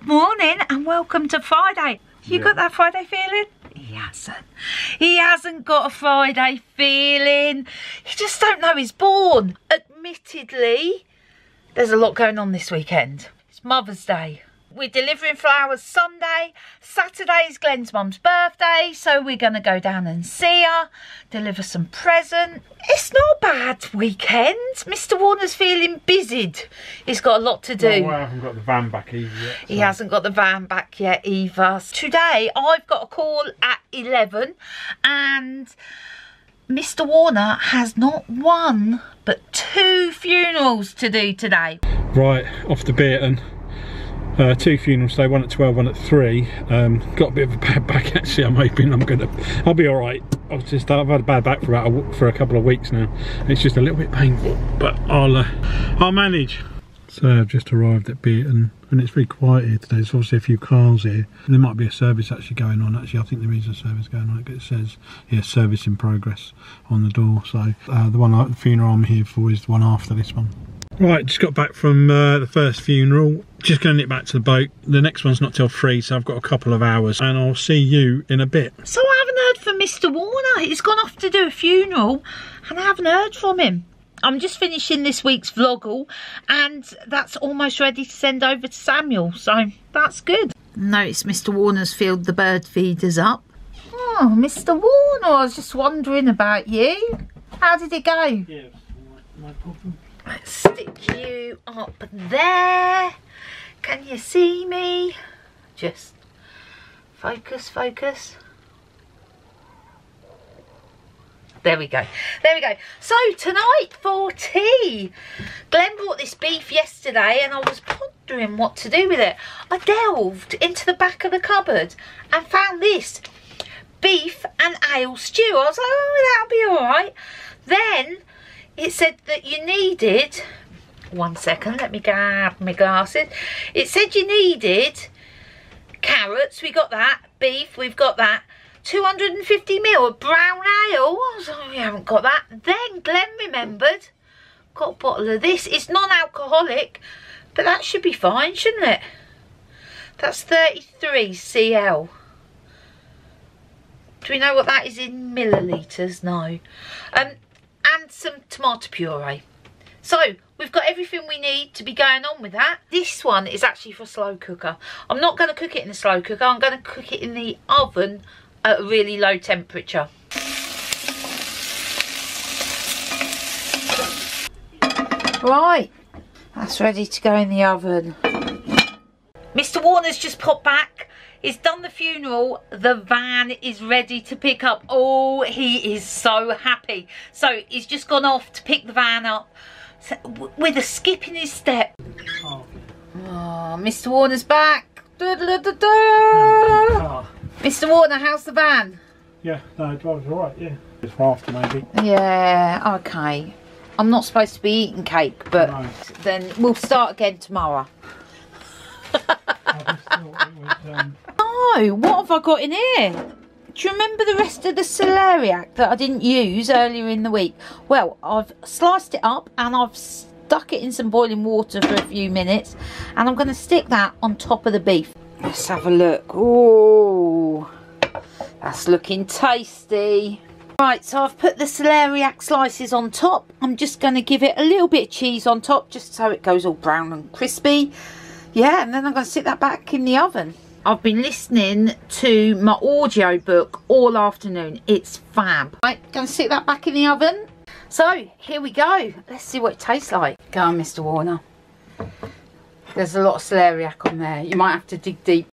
Good morning and welcome to Friday. You Yeah. got that Friday feeling? He hasn't. He hasn't got a Friday feeling. He just don't know he's born. Admittedly, there's a lot going on this weekend. It's Mother's Day. We're delivering flowers Sunday. Saturday's Glenn's mum's birthday, so we're going to go down and see her, deliver some present. It's not a bad weekend. Mr. Warner's feeling busied. He's got a lot to do. Well, I haven't got the van back either yet. He hasn't got the van back yet either. Today I've got a call at 11 and Mr. Warner has not one but two funerals to do today. Right, off to Beaton. Uh, two funerals today, one at 12, one at 3. Um, got a bit of a bad back actually, I'm hoping I'm gonna, I'll be alright. I've just, I've had a bad back for about a, for a couple of weeks now. It's just a little bit painful, but I'll, uh, I'll manage. So I've just arrived at Beaton and it's very quiet here today. There's obviously a few cars here. There might be a service actually going on. Actually, I think there is a service going on. It says, yeah, service in progress on the door. So uh, the one, the funeral I'm here for is the one after this one. Right, just got back from uh, the first funeral. Just going to nip back to the boat. The next one's not till three, so I've got a couple of hours, and I'll see you in a bit. So I haven't heard from Mr. Warner. He's gone off to do a funeral and I haven't heard from him. I'm just finishing this week's vloggle and that's almost ready to send over to Samuel, so that's good. Notice Mr. Warner's filled the bird feeders up. Oh, Mr. Warner, I was just wondering about you. How did it go? Yeah, no problem. Stick you up there. Can you see me? Just focus, focus. There we go. There we go. So tonight for tea, Glenn bought this beef yesterday and I was pondering what to do with it. I delved into the back of the cupboard and found this beef and ale stew. I was like, oh, that'll be all right. Then it said that you needed one second let me grab my glasses. It said you needed carrots we got that beef we've got that. 250 mil of brown ale. Was we haven't got that. Then Glenn remembered got a bottle of this. It's non-alcoholic but that should be fine shouldn't it? That's 33 cl do we know what that is in milliliters no. Um some tomato puree. So we've got everything we need to be going on with that. This one is actually for slow cooker. I'm not going to cook it in a slow cooker. I'm going to cook it in the oven at a really low temperature. Right, that's ready to go in the oven. Mr. Warner's just popped back. He's done the funeral. The van is ready to pick up. Oh, he is so happy. So he's just gone off to pick the van up so, with a skip in his step. Oh, Oh, Mr. Warner's back. Da-da-da-da-da. ah, Mr. Warner, how's the van? yeah, no, it drives alright, yeah. It's for after maybe. Yeah, okay. I'm not supposed to be eating cake, but No. then we'll start again tomorrow. I just thought it was, Oh, what have I got in here? Do you remember the rest of the celeriac that I didn't use earlier in the week? Well, I've sliced it up and I've stuck it in some boiling water for a few minutes and I'm going to stick that on top of the beef. Let's have a look. Oh, that's looking tasty. Right, so I've put the celeriac slices on top. I'm just going to give it a little bit of cheese on top just so it goes all brown and crispy. Yeah, and then I'm going to sit that back in the oven. I've been listening to my audio book all afternoon. It's fab. Right, going to sit that back in the oven. So, here we go. Let's see what it tastes like. Go on, Mr. Warner. There's a lot of celeriac on there. You might have to dig deep